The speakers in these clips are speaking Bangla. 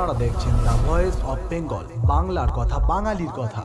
আপনারা দেখছেন দ্য ভয়েস অফ বেঙ্গল বাংলার কথা বাঙালির কথা।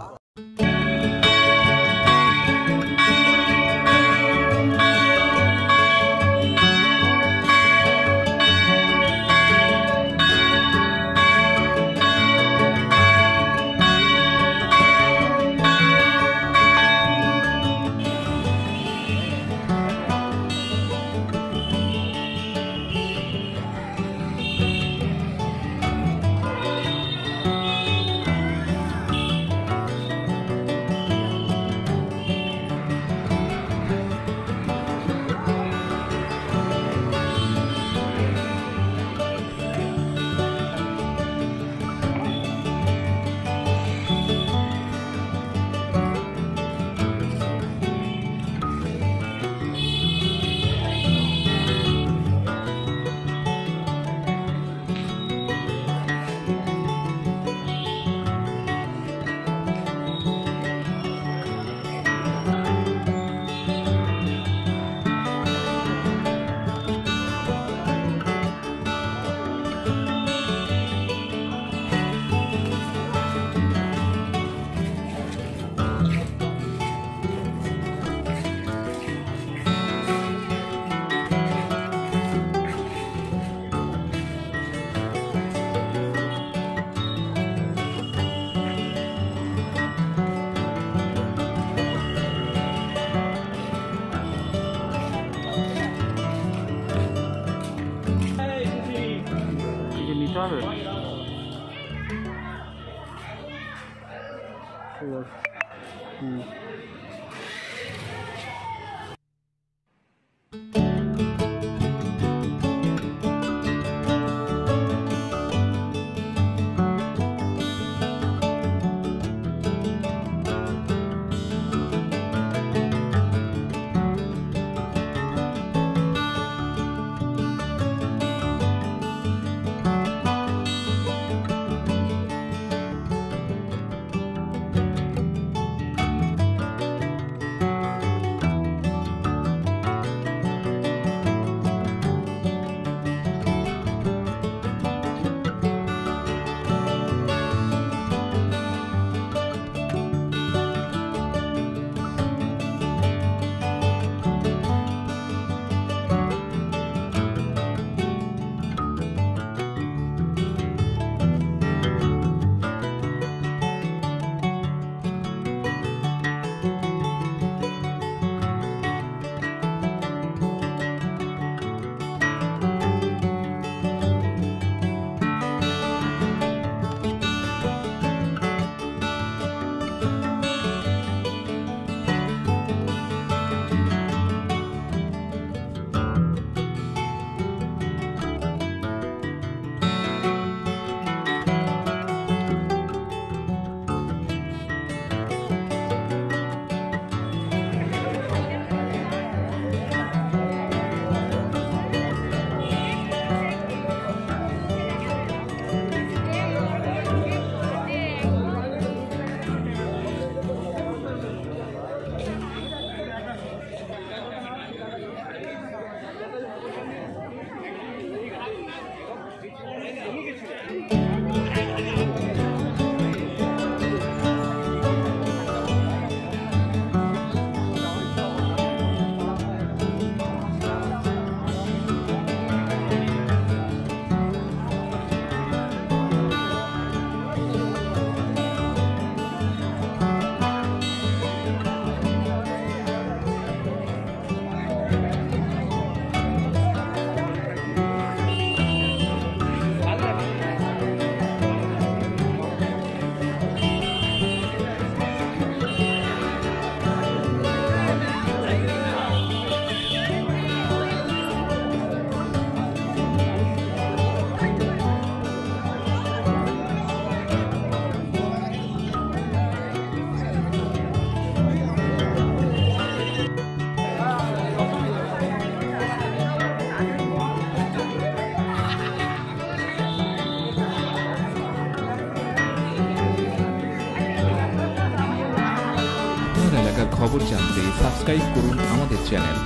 started. এলাকার খবর জানতে সাবস্ক্রাইব করুন আমাদের চ্যানেল